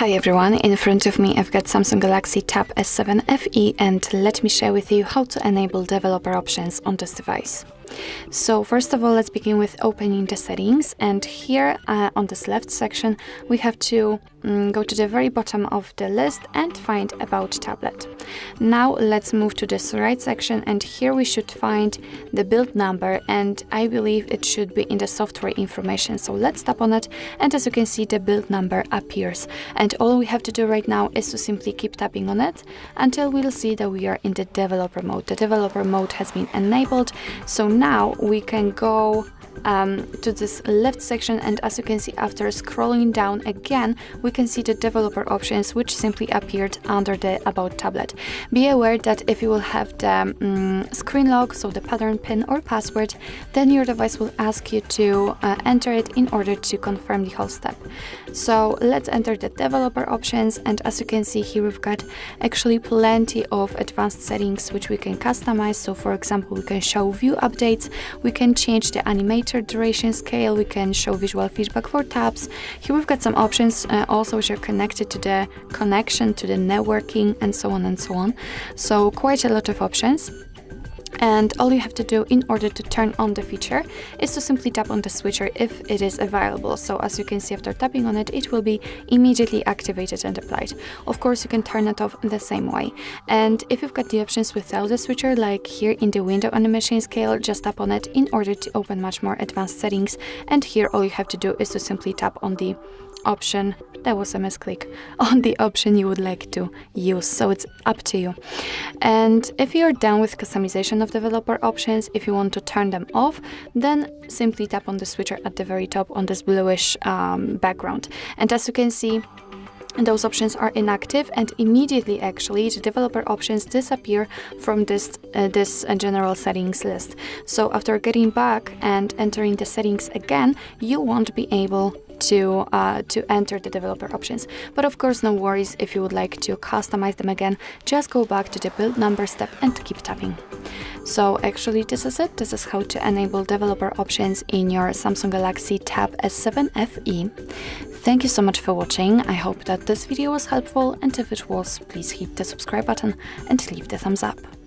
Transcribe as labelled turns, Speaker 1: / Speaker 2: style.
Speaker 1: Hi everyone, in front of me I've got Samsung Galaxy Tab S7 FE and let me share with you how to enable developer options on this device. So first of all, let's begin with opening the settings. And here uh, on this left section, we have to um, go to the very bottom of the list and find about tablet. Now let's move to this right section and here we should find the build number and I believe it should be in the software information. So let's tap on it and as you can see the build number appears and all we have to do right now is to simply keep tapping on it until we'll see that we are in the developer mode. The developer mode has been enabled so now we can go um, to this left section and as you can see after scrolling down again we can see the developer options which simply appeared under the about tablet. Be aware that if you will have the um, screen lock, so the pattern pin or password, then your device will ask you to uh, enter it in order to confirm the whole step. So let's enter the developer options and as you can see here we've got actually plenty of advanced settings which we can customize. So for example we can show view updates, we can change the animator duration scale, we can show visual feedback for tabs. Here we've got some options uh, also which are connected to the connection, to the networking and so on and so on. So quite a lot of options and all you have to do in order to turn on the feature is to simply tap on the switcher if it is available. So as you can see after tapping on it, it will be immediately activated and applied. Of course, you can turn it off the same way. And if you've got the options without the switcher, like here in the window animation scale, just tap on it in order to open much more advanced settings. And here all you have to do is to simply tap on the option. That was a misclick. On the option you would like to use. So it's up to you. And if you're done with customization of developer options if you want to turn them off then simply tap on the switcher at the very top on this bluish um, background. And as you can see those options are inactive and immediately actually the developer options disappear from this uh, this uh, general settings list. So after getting back and entering the settings again you won't be able to uh, to enter the developer options. But of course no worries if you would like to customize them again. Just go back to the build number step and keep tapping. So actually this is it. This is how to enable developer options in your Samsung Galaxy Tab S7 FE Thank you so much for watching, I hope that this video was helpful and if it was, please hit the subscribe button and leave the thumbs up.